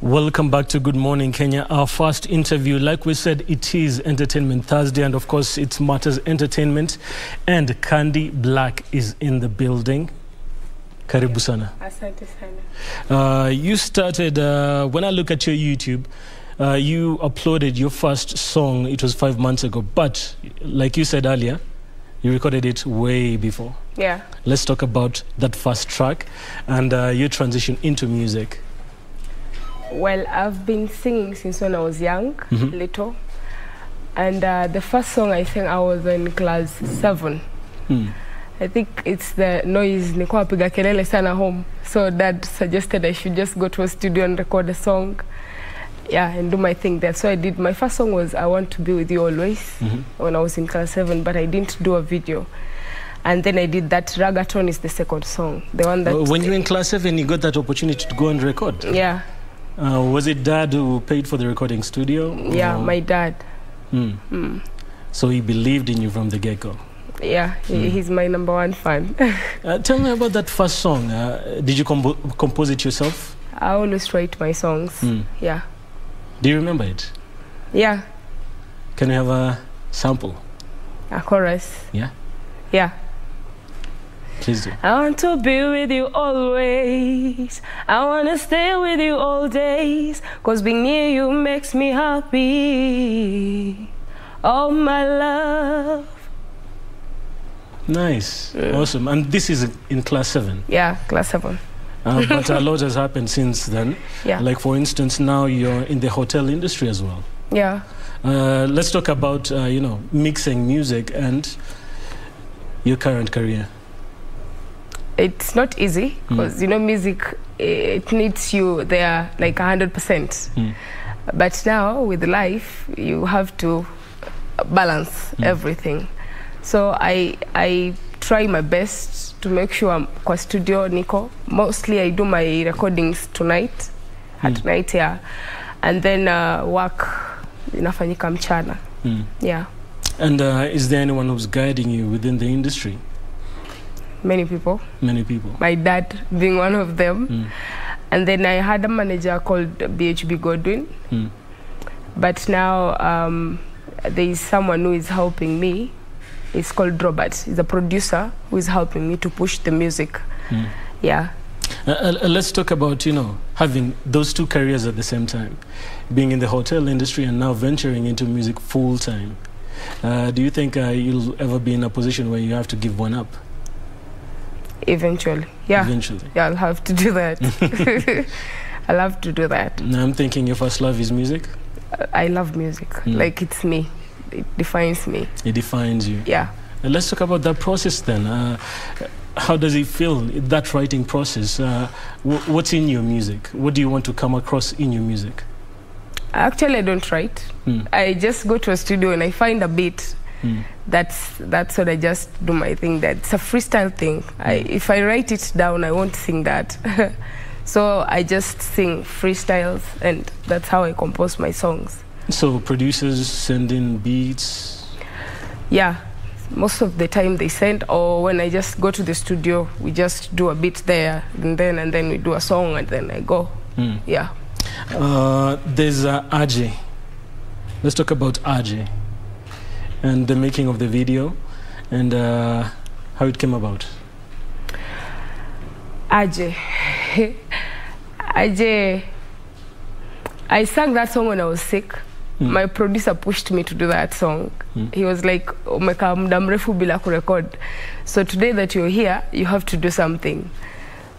Welcome back to Good Morning Kenya. Our first interview, like we said, it is Entertainment Thursday, and of course, it's Matters Entertainment. And Kandy Black is in the building. Karibu sana. Asante sana. Uh, you started, uh, when I look at your YouTube, uh, you uploaded your first song, it was five months ago. But, like you said earlier, you recorded it way before. Yeah. Let's talk about that first track and uh, your transition into music. Well, I've been singing since when I was young, mm -hmm. little. And uh, the first song I sang, I was in class seven. Mm. I think it's the noise nilikuwa napiga kelele sana home. So dad suggested I should just go to a studio and record a song. Yeah, and do my thing there. So I did. My first song was I Want to Be With You Always mm -hmm. when I was in class seven, but I didn't do a video. And then I did that Ragaton is the second song. The one that when you were in class seven, you got that opportunity to go and record. Yeah, Uh, was it dad who paid for the recording studio? yeah, or- my dad. Hmm. Mm. So he believed in you from the get go. Yeah, he, Mm. he's my number one fan. Uh, tell me about that first song. Uh, did you compo- compose it yourself? I always write my songs. Hmm. Yeah. Do you remember it? Yeah, Can you have a sample? a chorus. Yeah? Yeah. Please do. I want to be with you always. I want to stay with you all days. Cause being near you makes me happy. Oh, my love. Nice. Yeah. Awesome. And this is in class seven. Yeah, class seven. Uh, but a lot has happened since then. Yeah. Like, for instance, now you're in the hotel industry as well. Yeah. Uh, let's talk about, uh, you know, mixing music and your current career. It's not easy because, mm. you know, music, it needs you there like 100%. mm. But now with life, you have to balance Mm. everything. So I I try my best to make sure I'm kwa studio niko. Mostly I do my recordings tonight, mm. at night yeah, and then uh, work inafanyika mchana. mm. Yeah, And uh, is there anyone who's guiding you within the industry? Many people. Many people. My dad being one of them, Hmm. and then I had a manager called BHB Godwin. Hmm. but now um, there is someone who is helping me. It's called Robert. He's a producer who is helping me to push the music. Hmm. Yeah. Uh, uh, let's talk about you know having those two careers at the same time, being in the hotel industry and now venturing into music full time. Uh, do you think uh, you'll ever be in a position where you have to give one up Eventually. Yeah. eventually? Yeah, I'll have to do that. I'll have to do that. Now I'm thinking your first love is music. I love music. Mm. Like it's me. It defines me. It defines you. Yeah. Uh, let's talk about that process then. Uh, how does it feel that writing process? Uh, wh- what's in your music? What do you want to come across in your music? Actually, I don't write. Hmm. I just go to a studio and I find a beat. Hmm. That's that's what I just do my thing. That's a freestyle thing. I, Mm. if I write it down, I won't sing that. so I just sing freestyles, and that's how I compose my songs. So producers send in beats. Yeah, most of the time they send, or when I just go to the studio, we just do a beat there, and then and then we do a song, and then I go. Hmm. Yeah. Uh, there's uh, Ajay. Let's talk about Ajay and the making of the video and uh, how it came about. Aje. Aje. I sang that song when I was sick. Mm. My producer pushed me to do that song. Mm. He was like, umekaa muda mrefu bila kurecord. So today that you're here, you have to do something.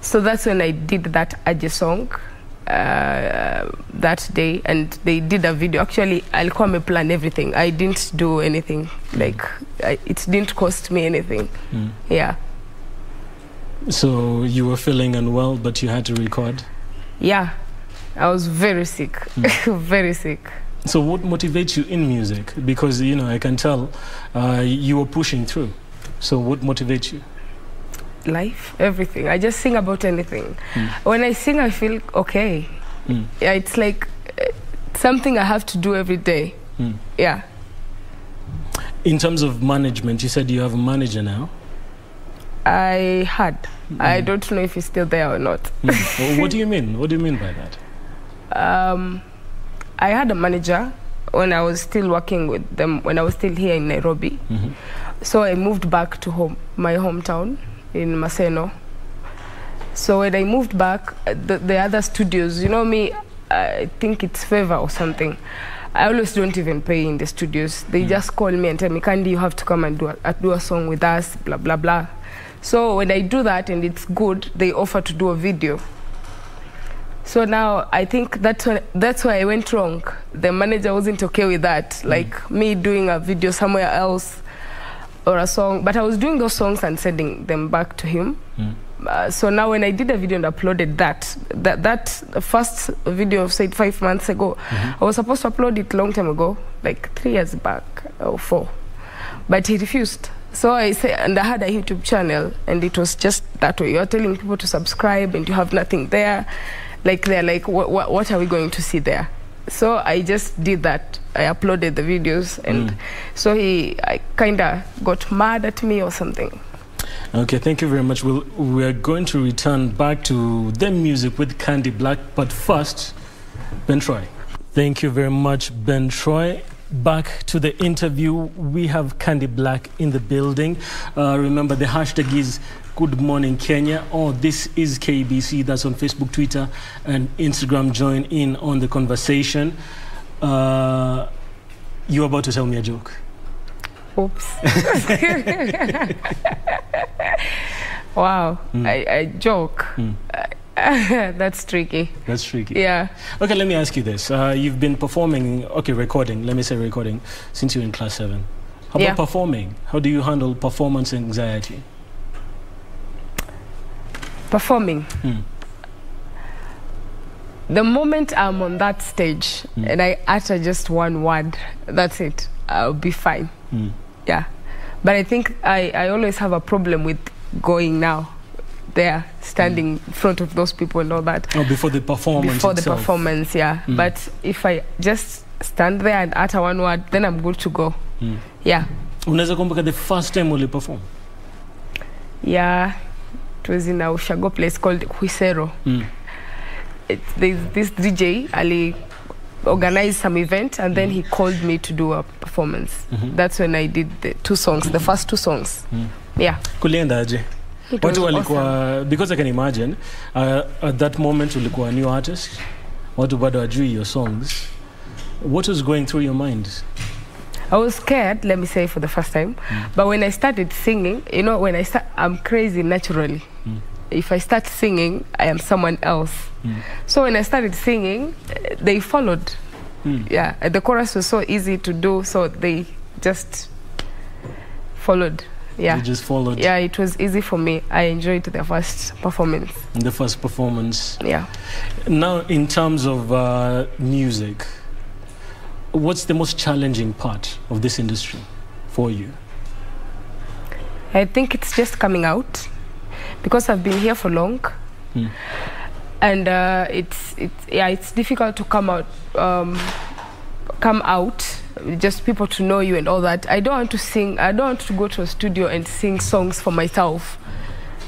So that's when I did that Aje song uh, that day and they did a video. Actually, alikuwa plan everything. I didn't do anything. Like, I, it didn't cost me anything. Hmm. Yeah. So you were feeling unwell, but you had to record. Yeah. I was very sick. very sick. So what motivates you in music? Because you know I can tell uh, you were pushing through. So what motivates you? Life, everything. I just sing about anything. Mm. When I sing, I feel okay. Mm. Yeah, it's like uh, something I have to do every day. Mm. Yeah. In terms of management, you said you have a manager now. I had. I Mm. don't know if he's still there or not. Mm. Well, what do you mean? What do you mean by that? Um, I had a manager when I was still working with them when I was still here in Nairobi. Mhm. So I moved back to home, my hometown in Maseno. So when I moved back, uh, the, the other studios, you know me, I think it's favor or something. I always don't even pay in the studios. They just call me and tell me, Kandy, you have to come and do a, uh, do a song with us, blah, blah, blah. So when I do that and it's good, they offer to do a video. So now I think that's why, that's why I went wrong. The manager wasn't okay with that, like me doing a video somewhere else or a song. But I was doing those songs and sending them back to him. Mm. Uh, so now when I did a video and uploaded that, that that first video of said five months ago, I was supposed to upload it long time ago, like three years back or four, but he refused. So I say, and I had a YouTube channel, and it was just that way. You're telling people to subscribe, and you have nothing there. Like they're like, what, what, what are we going to see there? So I just did that. I uploaded the videos, and mm. so he, I kind of got mad at me or something. Okay, thank you very much. We'll, we're going to return back to the music with Kandy Black, but first, Ben Troy. Thank you very much, Ben Troy. Back to the interview, we have Kandy Black in the building. Uh, remember, the hashtag is Good Morning Kenya or This is KBC. That's on Facebook, Twitter, and Instagram. Join in on the conversation. Uh, you're about to tell me a joke. Oops. wow. I, I joke. That's tricky. That's tricky. Yeah. Okay, let me ask you this. Uh, you've been performing, okay, recording, let me say recording, since you're in class seven. How Yeah. about performing? How do you handle performance anxiety? Performing. Hmm. The moment I'm on that stage and I utter just one word, that's it. I'll be fine. Hmm. Yeah. But I think I, I always have a problem with going now there, standing mm. in front of those people and all that. Oh, before the performance before itself. the performance, yeah. Mm. But if I just stand there and utter one word, then I'm good to go. Mm. Yeah. Unaweza kumbuka the first time uli perform? Yeah. It was in a Ushago place called Huisero. Mm. It, there's this DJ, Ali organized some event and then he called me to do a performance. -hmm. That's when I did the two songs, the first two songs. Yeah. Kuliendaje? It Watu walikuwa, awesome. because I can imagine, uh, at that moment ulikuwa new artist, watu bado wajui your songs. What was going through your mind? I was scared, let me say, for the first time. Mm. But when I started singing, you know, when I start, I'm crazy naturally. Mm. If I start singing, I am someone else. Mm. So when I started singing, they followed. Mm. Yeah, the chorus was so easy to do, so they just followed. Yeah. You just followed Yeah, it was easy for me. I enjoyed the first performance. the first performance. Yeah. Now, in terms of uh, music, what's the most challenging part of this industry for you? I think it's just coming out because I've been here for long, Mm. and uh, it's it's yeah it's difficult to come out um, come out just people to know you and all that. I don't want to sing. I don't want to go to a studio and sing songs for myself.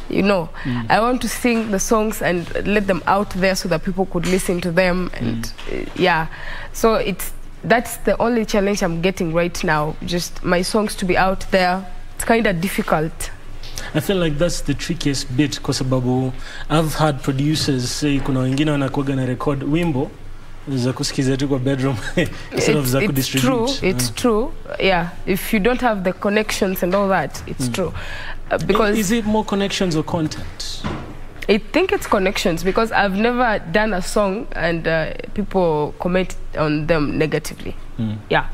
You know, mm. I want to sing the songs and let them out there so that people could listen to them. And uh, yeah, so it's that's the only challenge I'm getting right now. Just my songs to be out there. It's kind of difficult. I feel like that's the trickiest bit kwa sababu I've had producers say kuna wengine na record wimbo za kusikiza tu kwa bedroom instead of za it's kudistribute. true. It's yeah. true. Yeah. If you don't have the connections and all that, it's true. Uh, because is it more connections or content? I think it's connections because I've never done a song and uh, people comment on them negatively. Mm. Yeah.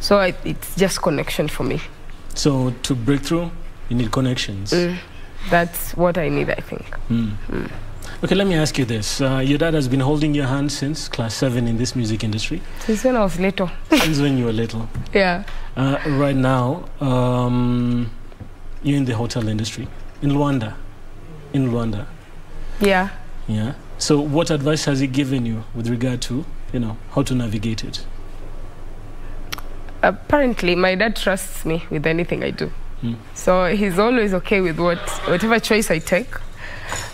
So I, it's just connection for me. So to break through, you need connections. Mm. That's what I need, I think. Mm. Okay, let me ask you this. Uh, your dad has been holding your hand since class seven in this music industry, Since when I was little. since when you were little. Yeah. Uh, right now, um, you're in the hotel industry in Luanda. In Luanda, Yeah. yeah. So, what advice has he given you with regard to, you know, how to navigate it? Apparently, my dad trusts me with anything I do. Mm. So he's always okay with what whatever choice I take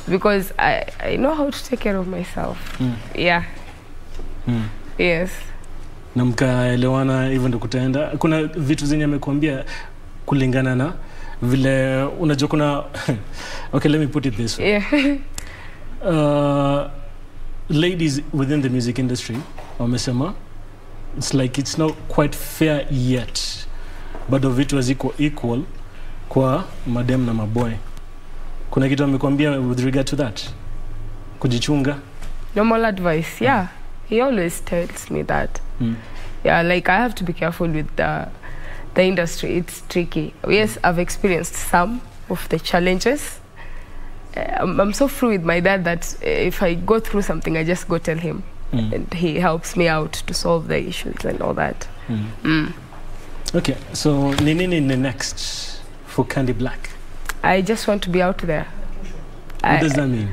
because I, I know how to take care of myself. Mm. Yeah. Mm. yes na mkaelewana hivyo ndo kutaenda kuna vitu zenye amekuambia kulingana na vile unajua kuna okay let me put it this way yeah. uh, ladies within the music industry wamesema it's like it's not quite fair yet bado vitu haziko equal kwa madem na maboy kuna kitu amekwambia with regard to that? Kujichunga? Normal advice. Yeah. He always tells me that. Mm. yeah like i have to be careful with the the industry. It's tricky. Yes i've experienced some of the challenges. Uh, I'm, I'm so free with my dad that uh, if i go through something i just go tell him. Mm. and he helps me out to solve the issues and all that. Mm. mm. okay so ni nini ni next for candy black i just want to be out there what I, does that mean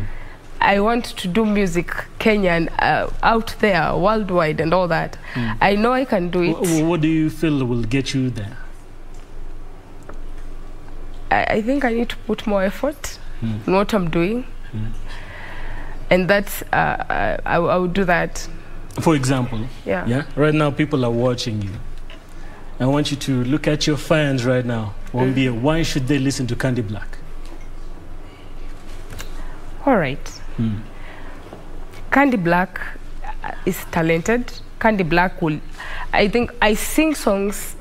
I want to do music Kenyan uh, out there worldwide and all that Mm. I know I can do it Wh- wh- what do you feel will get you there I, I think I need to put more effort Mm. in what I'm doing Mm. and that's uh, I, I, I would do that for example yeah, Yeah. Right now, people are watching you. I want you to look at your fans right now. Wambie, why should they listen to Kandy Black? all right Mm. Kandy Black is talented Kandy Black will I think I sing songs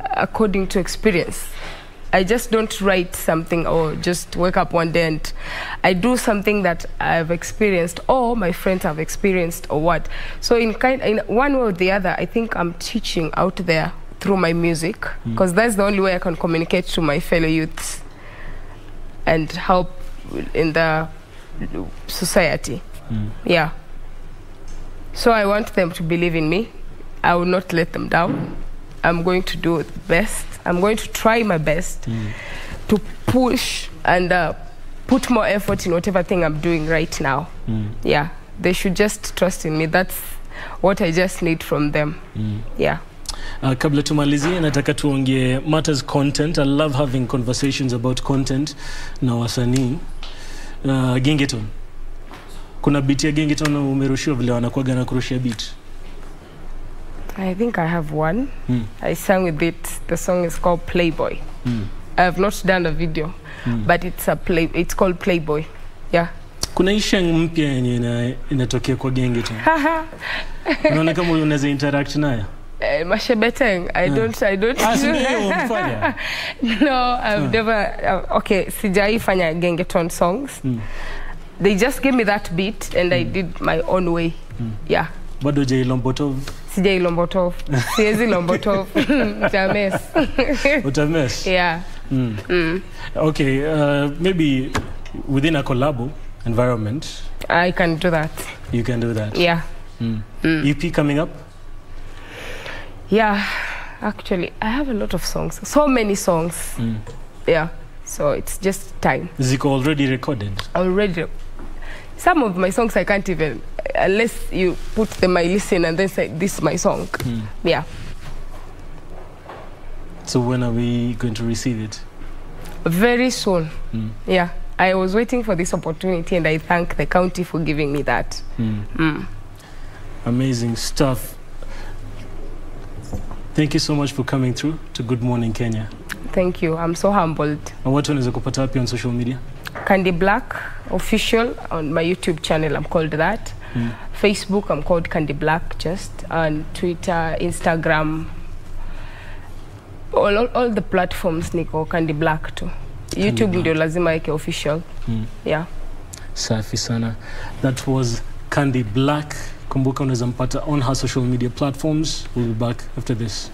according to experience I just don't write something or just wake up one day and I do something that I've experienced or my friends have experienced or what. So in kind in one way or the other, I think I'm teaching out there through my music because that's the only way I can communicate to my fellow youths and help in the society. Mm. Yeah. So I want them to believe in me. I will not let them down. I'm going to do the best. I'm going to try my best Mm. to push and uh, put more effort in whatever thing I'm doing right now. Mm. Yeah. They should just trust in me. That's what I just need from them. Mm. Yeah. Uh, kabla tumalizie nataka tuongee matters content i love having conversations about content na wasanii uh, gengeton kuna beat ya gengeton umerushiwa vile wanakuaga na kurushia beat I think I have one. mm. I sang with it. The song is called Playboy. Mm. I have not done a video, Mm. but it's a play. It's called Playboy. Yeah. kuna isha mpya yenye inatokea kwa gengeton unaona kama unaweza interact nayo Uh, Mashebeteng, I Yeah. don't, I don't. Ah, si ndio hiyo umefanya? no, I've never. Uh, okay, sijai fanya gengeton songs. Mm. They just gave me that beat, and mm. I did my own way. Mm. Yeah, bado jailombotov sijai lombotov, james. utames yeah. mm. Mm. okay uh, maybe within a collabo environment I can do that. you can do that Yeah. mm. Mm. ep coming up Yeah. Actually, I have a lot of songs. So many songs. mm. Yeah. So it's just time. ziko already recorded already some of my songs i can't even unless you put them i listen and then say this is my song mm. yeah so when are we going to receive it very soon mm. yeah i was waiting for this opportunity and i thank the county for giving me that Mm. mm. amazing stuff thank you so much for coming through to good morning kenya. Thank you. I'm so humbled. Na watu wanaweza kupata wapi on social media? Candy black official on my youtube channel i'm called that. Mm. facebook i'm called candy black just. And twitter instagram. All, all, all the platforms niko candy black too youtube ndio lazima yake official. Mm. yeah. Safi sana. That was candy black kumbuka unaweza mpata on her social media platforms. We'll be back after this